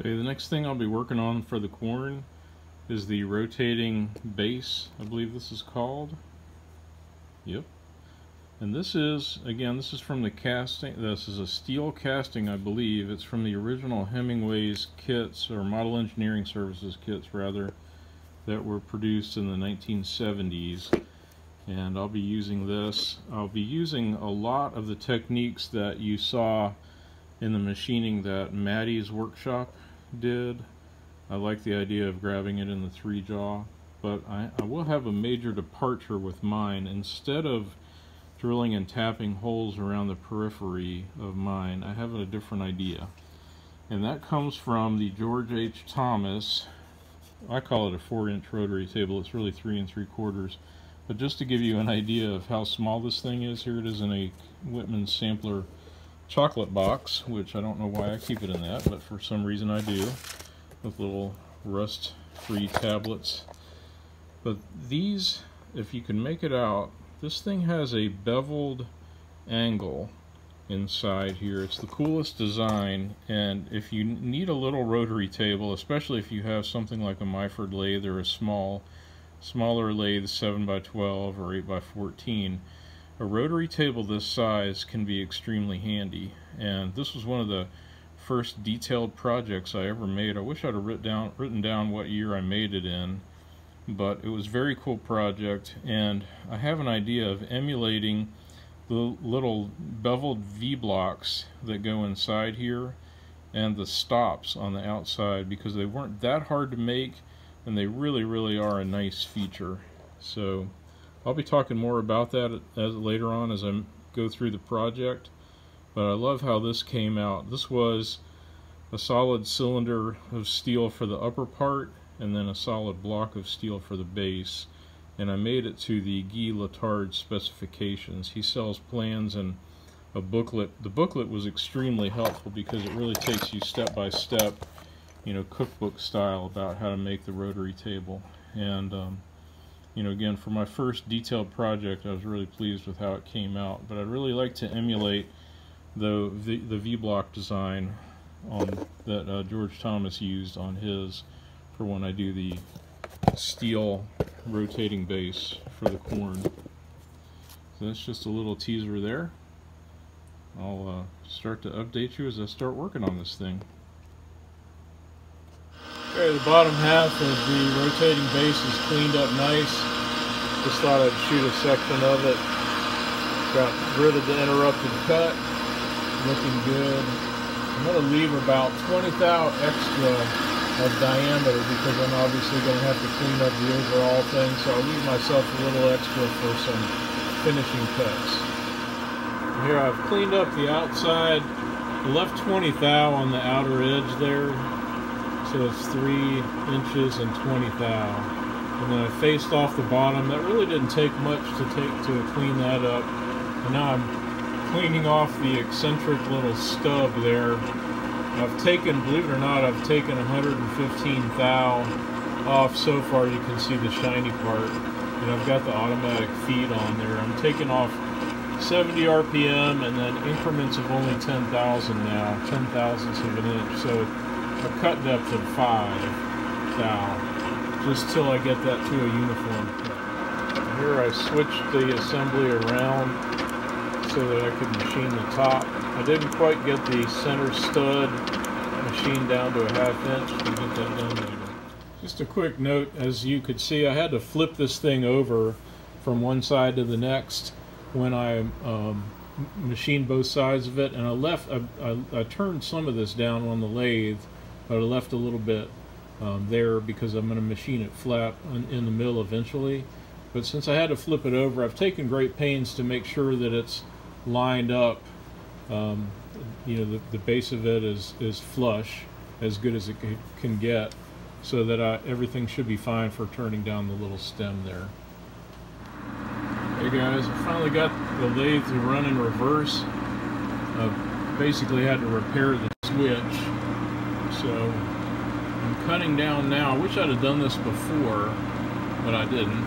Okay, the next thing I'll be working on for the Quorn is the rotating base, I believe this is called. Yep. And this is, again, this is from the casting, this is a steel casting, I believe. It's from the original Hemingway's kits, or Model Engineering Services kits, rather, that were produced in the 1970s. And I'll be using this. I'll be using a lot of the techniques that you saw in the machining that Maddie's workshop did. I like the idea of grabbing it in the three jaw, but I, I will have a major departure with mine. Instead of drilling and tapping holes around the periphery of mine, I have a different idea. And that comes from the George H. Thomas, I call it a four inch rotary table, it's really three and three quarters. But just to give you an idea of how small this thing is, here it is in a Whitman sampler chocolate box, which I don't know why I keep it in that, but for some reason I do, with little rust-free tablets. But these, if you can make it out, this thing has a beveled angle inside here. It's the coolest design, and if you need a little rotary table, especially if you have something like a Myford lathe or a small, smaller lathe 7 by 12 or 8 by 14 a rotary table this size can be extremely handy and this was one of the first detailed projects I ever made. I wish I'd have written down, written down what year I made it in but it was a very cool project and I have an idea of emulating the little beveled V-blocks that go inside here and the stops on the outside because they weren't that hard to make and they really really are a nice feature so I'll be talking more about that as later on as I go through the project. But I love how this came out. This was a solid cylinder of steel for the upper part and then a solid block of steel for the base. And I made it to the Guy Lautard specifications. He sells plans and a booklet. The booklet was extremely helpful because it really takes you step by step, you know, cookbook style about how to make the rotary table. And um, you know, again, for my first detailed project, I was really pleased with how it came out. But I'd really like to emulate the the, V-block design on that uh, George Thomas used on his for when I do the steel rotating base for the Quorn. So that's just a little teaser there. I'll uh, start to update you as I start working on this thing. Okay, the bottom half of the rotating base is cleaned up nice. Just thought I'd shoot a section of it. Got rid of the interrupted cut. Looking good. I'm going to leave about 20 thou extra of diameter because I'm obviously going to have to clean up the overall thing. So I'll leave myself a little extra for some finishing cuts. Here I've cleaned up the outside. Left 20 thou on the outer edge there so it's three inches and 20 thou. And then I faced off the bottom. That really didn't take much to take to clean that up. And now I'm cleaning off the eccentric little stub there. I've taken, believe it or not, I've taken 115 thou off so far. You can see the shiny part. And I've got the automatic feed on there. I'm taking off 70 RPM and then increments of only 10,000 now, 10 thousandths of an inch. So a cut depth of 5 thou, just till I get that to a uniform. Here I switched the assembly around so that I could machine the top. I didn't quite get the center stud machined down to a half inch. Get that done later. Just a quick note, as you could see, I had to flip this thing over from one side to the next when I um, machined both sides of it, and I left, I, I, I, turned some of this down on the lathe but I left a little bit um, there because I'm going to machine it flat in, in the mill eventually. But since I had to flip it over, I've taken great pains to make sure that it's lined up. Um, you know, the, the base of it is, is flush, as good as it can get, so that I, everything should be fine for turning down the little stem there. Hey guys, I finally got the lathe to run in reverse. I basically had to repair the switch so I'm cutting down now. I wish I'd have done this before, but I didn't.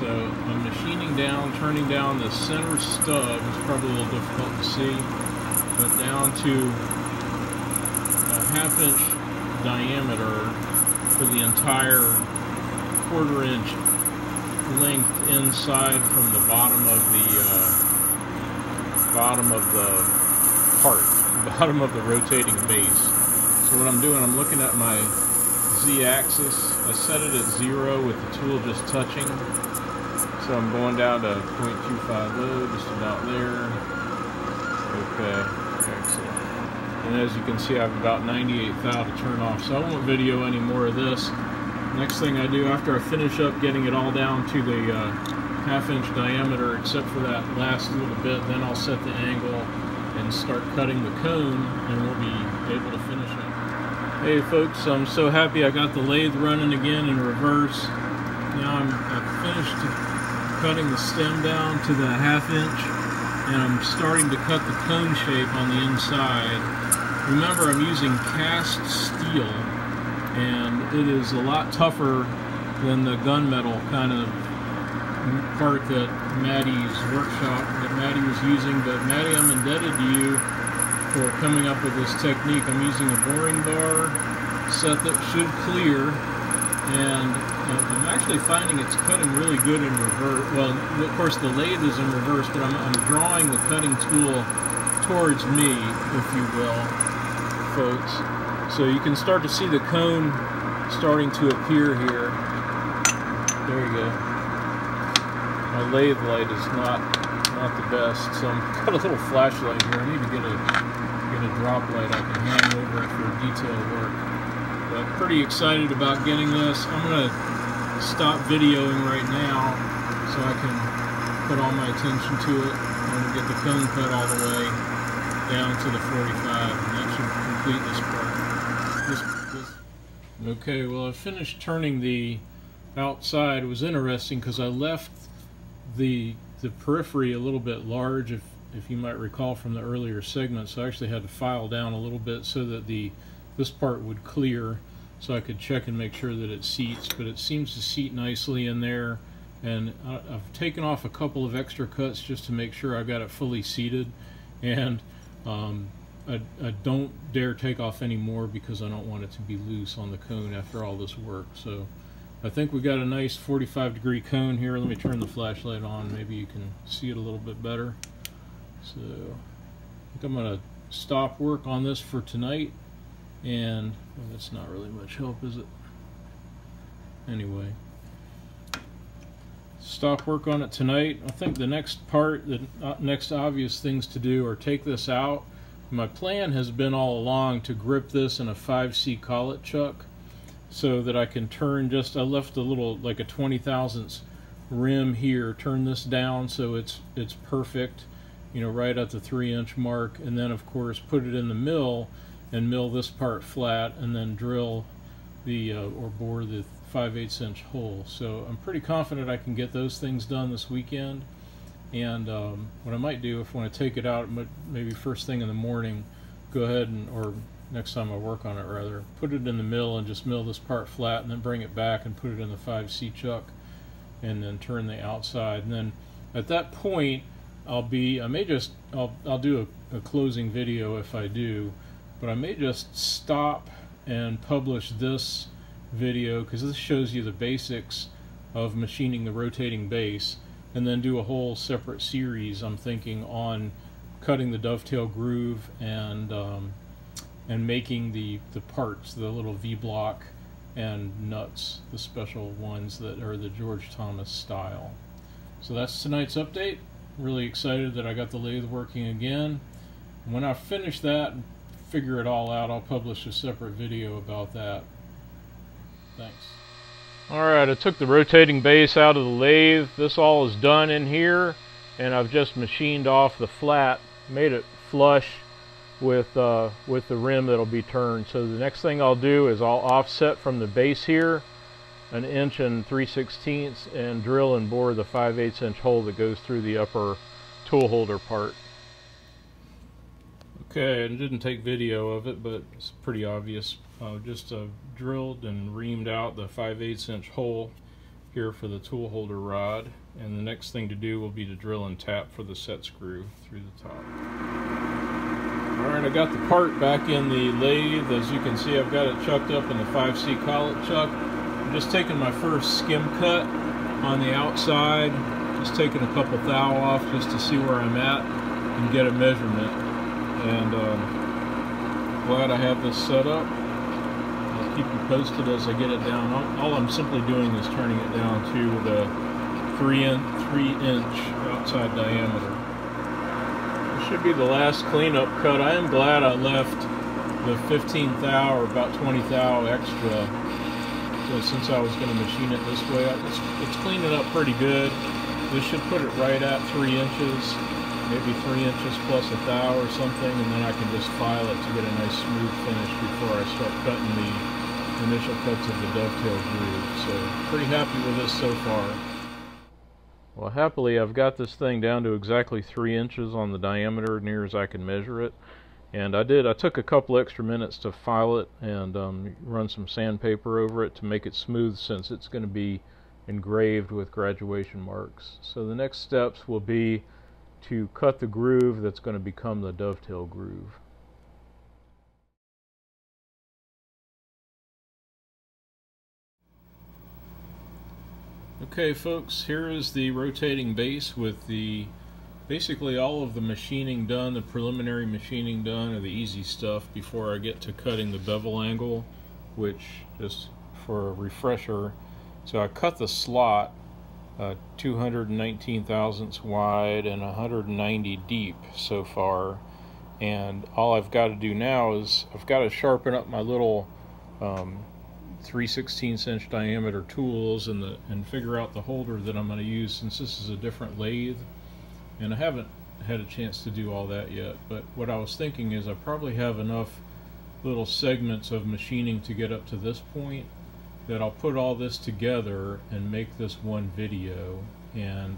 So I'm machining down, turning down the center stub. It's probably a little difficult to see, but down to a half inch diameter for the entire quarter inch length inside from the bottom of the uh, bottom of the part, bottom of the rotating base. So what I'm doing, I'm looking at my z-axis. I set it at zero with the tool just touching. So I'm going down to 0.25 low, just about there. Okay, excellent. And as you can see, I have about 98 thou to turn off. So I won't video any more of this. Next thing I do after I finish up getting it all down to the uh, half inch diameter except for that last little bit, then I'll set the angle and start cutting the cone and we'll be able to finish. Hey folks, I'm so happy I got the lathe running again in reverse. Now I'm I've finished cutting the stem down to the half inch and I'm starting to cut the cone shape on the inside. Remember I'm using cast steel and it is a lot tougher than the gunmetal kind of part that Maddie's workshop that Maddie was using. But Maddie, I'm indebted to you for coming up with this technique. I'm using a boring bar set that should clear, and uh, I'm actually finding it's cutting really good in reverse. Well, of course the lathe is in reverse, but I'm, I'm drawing the cutting tool towards me, if you will, folks. So you can start to see the cone starting to appear here. There you go. My lathe light is not not the best, so I've got a little flashlight here. I need to get a get a drop light I can hang over for detail work. But pretty excited about getting this. I'm gonna stop videoing right now so I can put all my attention to it and get the cone cut all the way down to the 45 and that should complete this part. Okay, well I finished turning the outside. It was interesting because I left the the periphery a little bit large if if you might recall from the earlier segment. So I actually had to file down a little bit so that the this part would clear so I could check and make sure that it seats. But it seems to seat nicely in there. And I've taken off a couple of extra cuts just to make sure I've got it fully seated. And um, I, I, don't dare take off any more because I don't want it to be loose on the cone after all this work. So I think we've got a nice 45 degree cone here. Let me turn the flashlight on. Maybe you can see it a little bit better. So I think I'm going to stop work on this for tonight. And well, that's not really much help, is it? Anyway, stop work on it tonight. I think the next part, the uh, next obvious things to do are take this out my plan has been all along to grip this in a 5C collet chuck so that I can turn just, I left a little, like a 20 thousandths rim here, turn this down so it's, it's perfect, you know, right at the three inch mark, and then of course put it in the mill and mill this part flat and then drill the, uh, or bore the 5 8 inch hole. So I'm pretty confident I can get those things done this weekend. And um, what I might do if I want to take it out, maybe first thing in the morning, go ahead and, or next time I work on it rather, put it in the mill and just mill this part flat and then bring it back and put it in the 5C chuck and then turn the outside. And then at that point, I'll be, I may just, I'll, I'll do a, a closing video if I do, but I may just stop and publish this video because this shows you the basics of machining the rotating base and then do a whole separate series I'm thinking on cutting the dovetail groove and um, and making the the parts the little V-block and nuts the special ones that are the George Thomas style. So that's tonight's update. Really excited that I got the lathe working again. When I finish that and figure it all out I'll publish a separate video about that. Thanks. Alright, I took the rotating base out of the lathe. This all is done in here, and I've just machined off the flat, made it flush with, uh, with the rim that'll be turned. So the next thing I'll do is I'll offset from the base here an inch and 3 sixteenths and drill and bore the 5 8 inch hole that goes through the upper tool holder part. Okay, I didn't take video of it, but it's pretty obvious. Uh, just uh, drilled and reamed out the 5 8 inch hole here for the tool holder rod. And the next thing to do will be to drill and tap for the set screw through the top. Alright, I got the part back in the lathe. As you can see, I've got it chucked up in the 5C collet chuck. I'm just taking my first skim cut on the outside. Just taking a couple thou off just to see where I'm at and get a measurement. And um, glad I have this set up. I'll keep you posted as I get it down. All, all I'm simply doing is turning it down to the three, in, three inch outside diameter should be the last cleanup cut. I am glad I left the 15 thou or about 20 thou extra so since I was going to machine it this way. It's, it's cleaning up pretty good. This should put it right at 3 inches, maybe 3 inches plus a thou or something, and then I can just file it to get a nice smooth finish before I start cutting the initial cuts of the dovetail groove. So pretty happy with this so far. Well, happily, I've got this thing down to exactly three inches on the diameter, near as I can measure it. And I did, I took a couple extra minutes to file it and um, run some sandpaper over it to make it smooth since it's going to be engraved with graduation marks. So the next steps will be to cut the groove that's going to become the dovetail groove. Okay folks, here is the rotating base with the basically all of the machining done, the preliminary machining done, or the easy stuff before I get to cutting the bevel angle, which just for a refresher, so I cut the slot uh, 219 thousandths wide and 190 deep so far and all I've got to do now is I've got to sharpen up my little um, 3 16 inch diameter tools and the and figure out the holder that I'm going to use since this is a different lathe. And I haven't had a chance to do all that yet but what I was thinking is I probably have enough little segments of machining to get up to this point that I'll put all this together and make this one video. And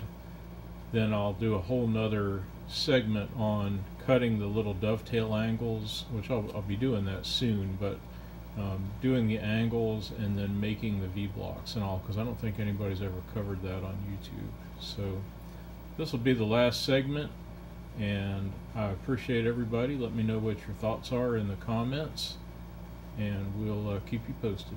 then I'll do a whole nother segment on cutting the little dovetail angles which I'll, I'll be doing that soon but um, doing the angles and then making the V-blocks and all because I don't think anybody's ever covered that on YouTube. So this will be the last segment and I appreciate everybody. Let me know what your thoughts are in the comments and we'll uh, keep you posted.